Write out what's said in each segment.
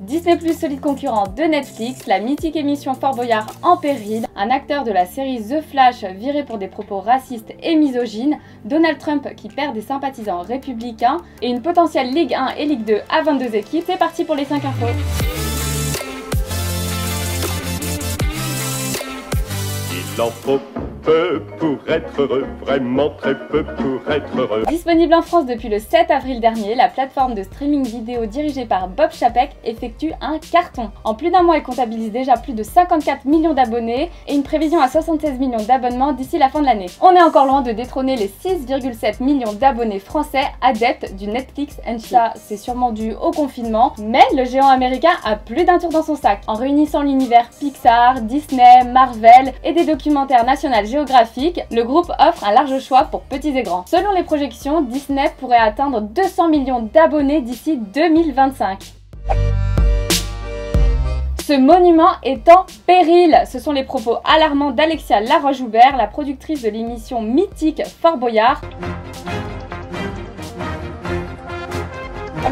Disney Plus solide concurrent de Netflix, la mythique émission Fort Boyard en péril, un acteur de la série The Flash viré pour des propos racistes et misogynes, Donald Trump qui perd des sympathisants républicains et une potentielle Ligue 1 et Ligue 2 à 22 équipes. C'est parti pour les 5 infos. En peu pour être heureux, vraiment très peu pour être heureux. Disponible en France depuis le 7 avril dernier, la plateforme de streaming vidéo dirigée par Bob Chapek effectue un carton. En plus d'un mois, elle comptabilise déjà plus de 54 millions d'abonnés et une prévision à 76 millions d'abonnements d'ici la fin de l'année. On est encore loin de détrôner les 6,7 millions d'abonnés français adeptes du Netflix and Ça, c'est sûrement dû au confinement, mais le géant américain a plus d'un tour dans son sac. En réunissant l'univers Pixar, Disney, Marvel et des documentaires nationaux géographique, le groupe offre un large choix pour petits et grands. Selon les projections, Disney pourrait atteindre 200 millions d'abonnés d'ici 2025. Ce monument est en péril. Ce sont les propos alarmants d'Alexia Laroche-Joubert, la productrice de l'émission mythique Fort Boyard.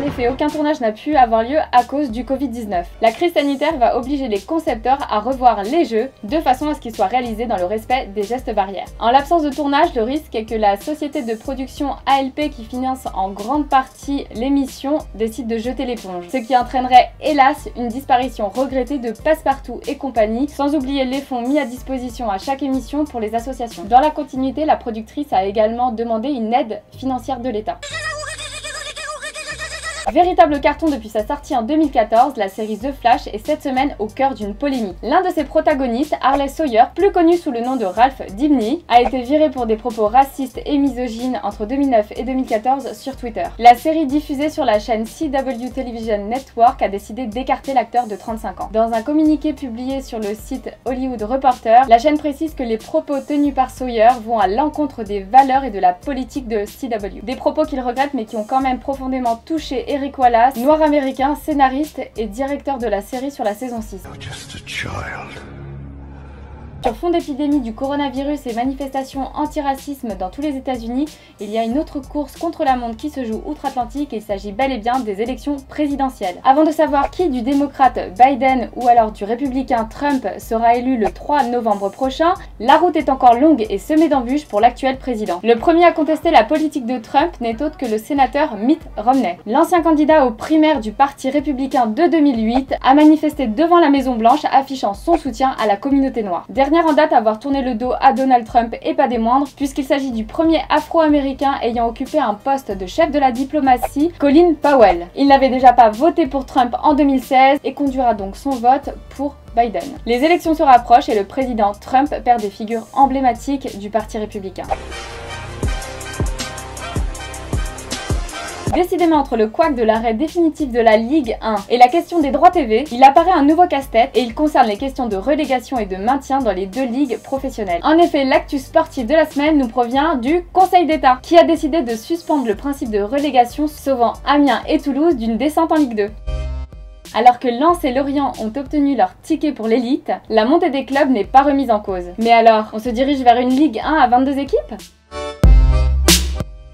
En effet, aucun tournage n'a pu avoir lieu à cause du Covid-19. La crise sanitaire va obliger les concepteurs à revoir les jeux de façon à ce qu'ils soient réalisés dans le respect des gestes barrières. En l'absence de tournage, le risque est que la société de production ALP qui finance en grande partie l'émission décide de jeter l'éponge, ce qui entraînerait hélas une disparition regrettée de Passepartout et compagnie, sans oublier les fonds mis à disposition à chaque émission pour les associations. Dans la continuité, la productrice a également demandé une aide financière de l'État. Véritable carton depuis sa sortie en 2014, la série The Flash est cette semaine au cœur d'une polémique. L'un de ses protagonistes, Harley Sawyer, plus connu sous le nom de Ralph Dibny, a été viré pour des propos racistes et misogynes entre 2009 et 2014 sur Twitter. La série diffusée sur la chaîne CW Television Network a décidé d'écarter l'acteur de 35 ans. Dans un communiqué publié sur le site Hollywood Reporter, la chaîne précise que les propos tenus par Sawyer vont à l'encontre des valeurs et de la politique de CW. Des propos qu'il regrette mais qui ont quand même profondément touché Eric Wallace, noir américain, scénariste et directeur de la série sur la saison 6. Sur fond d'épidémie du coronavirus et manifestations anti-racisme dans tous les États-Unis, il y a une autre course contre la montre qui se joue outre-Atlantique et il s'agit bel et bien des élections présidentielles. Avant de savoir qui du démocrate Biden ou alors du républicain Trump sera élu le 3 novembre prochain, la route est encore longue et semée d'embûches pour l'actuel président. Le premier à contester la politique de Trump n'est autre que le sénateur Mitt Romney. L'ancien candidat aux primaires du Parti républicain de 2008 a manifesté devant la Maison Blanche affichant son soutien à la communauté noire en date à avoir tourné le dos à Donald Trump et pas des moindres, puisqu'il s'agit du premier afro-américain ayant occupé un poste de chef de la diplomatie, Colin Powell. Il n'avait déjà pas voté pour Trump en 2016 et conduira donc son vote pour Biden. Les élections se rapprochent et le président Trump perd des figures emblématiques du Parti républicain. Décidément entre le couac de l'arrêt définitif de la Ligue 1 et la question des droits TV, il apparaît un nouveau casse-tête et il concerne les questions de relégation et de maintien dans les deux ligues professionnelles. En effet, l'actu sportif de la semaine nous provient du Conseil d'État qui a décidé de suspendre le principe de relégation sauvant Amiens et Toulouse d'une descente en Ligue 2. Alors que Lens et Lorient ont obtenu leur ticket pour l'élite, la montée des clubs n'est pas remise en cause. Mais alors, on se dirige vers une Ligue 1 à 22 équipes?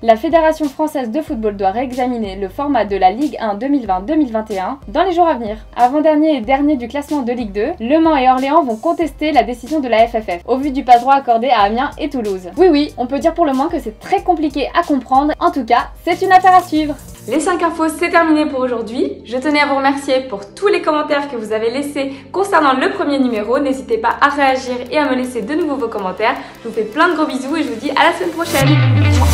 La Fédération française de football doit réexaminer le format de la Ligue 1 2020-2021 dans les jours à venir. Avant-dernier et dernier du classement de Ligue 2, Le Mans et Orléans vont contester la décision de la FFF, au vu du pas droit accordé à Amiens et Toulouse. Oui oui, on peut dire pour le moins que c'est très compliqué à comprendre, en tout cas, c'est une affaire à suivre. Les 5 infos, c'est terminé pour aujourd'hui. Je tenais à vous remercier pour tous les commentaires que vous avez laissés concernant le premier numéro. N'hésitez pas à réagir et à me laisser de nouveau vos commentaires. Je vous fais plein de gros bisous et je vous dis à la semaine prochaine.